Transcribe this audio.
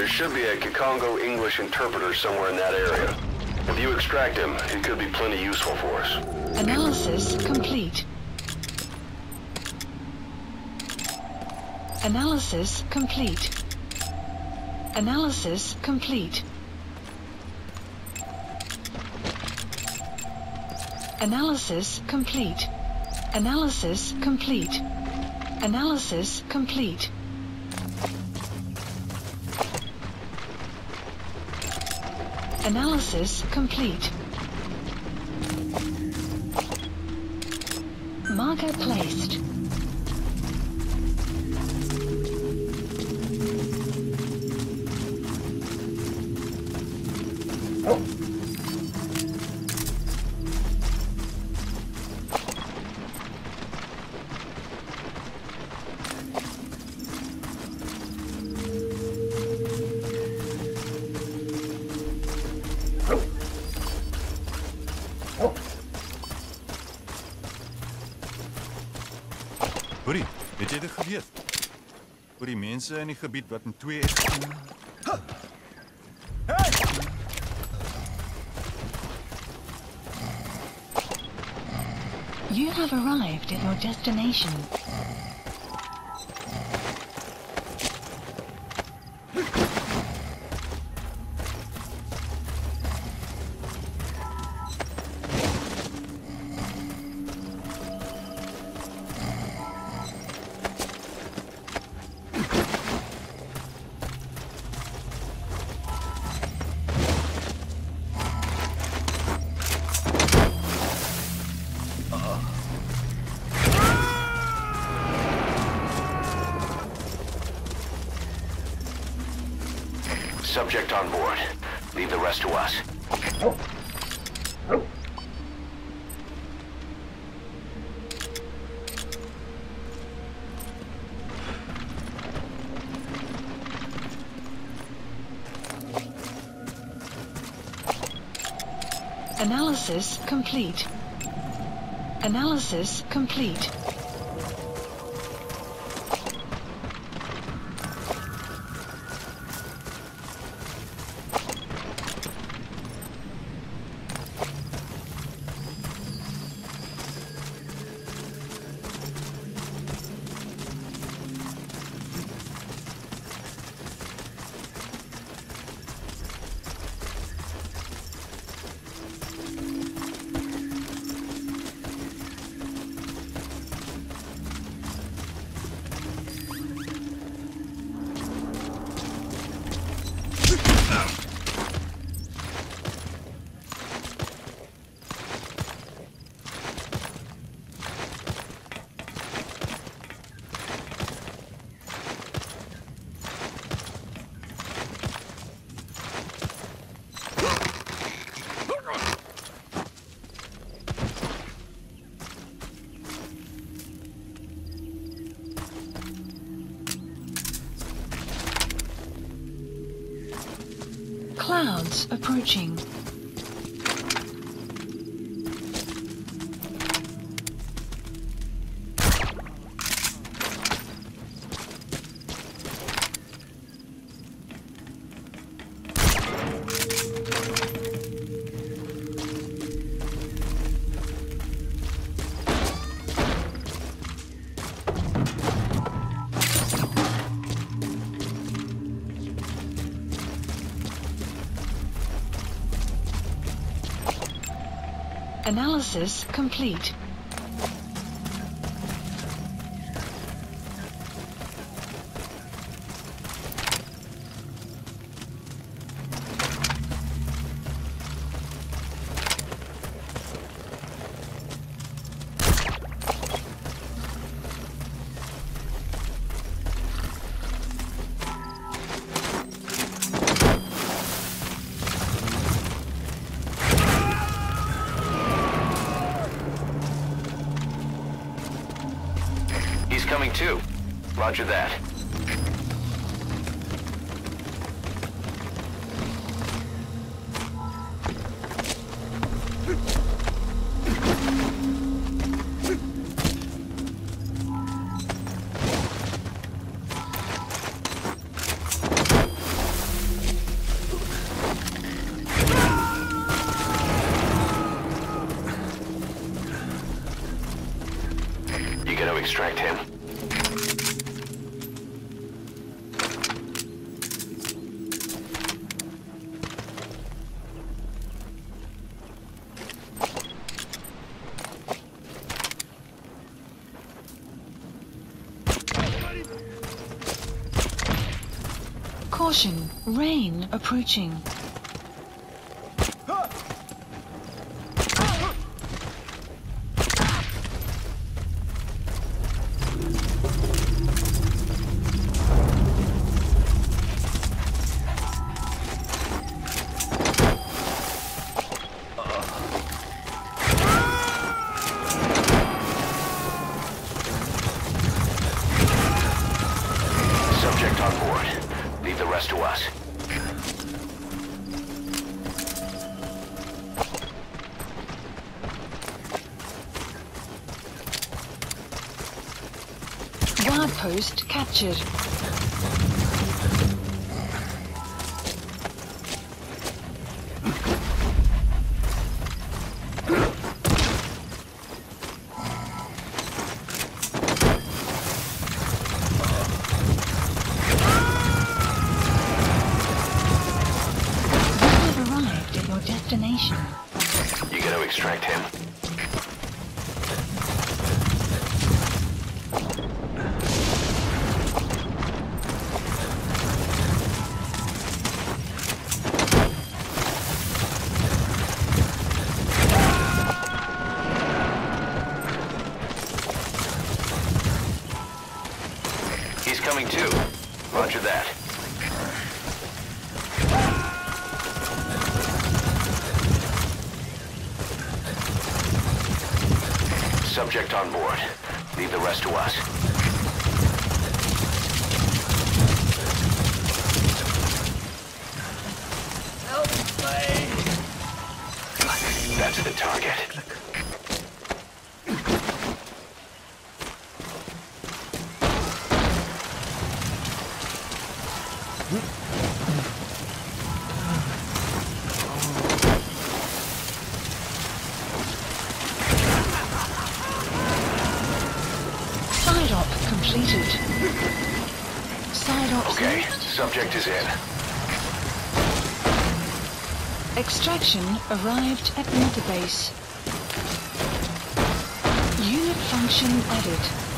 There should be a Kikongo English interpreter somewhere in that area. If you extract him, he could be plenty useful for us. Analysis complete. Analysis complete. Analysis complete. Analysis complete. Analysis complete. Analysis complete. Analysis complete. Marker placed. Oor die mense in die gebied wat in twee is. You have arrived at your destination. Subject on board. Leave the rest to us. Analysis complete. Analysis complete. Clouds approaching. Analysis complete. Roger that. Caution, rain approaching. Subject on board. The rest to us. Guard post captured. Destination. You gonna extract him? He's coming too. Roger that. Subject on board. Leave the rest to us. Help me. That's the target. Side Okay, subject is in. Extraction arrived at Mother Base. Unit function added.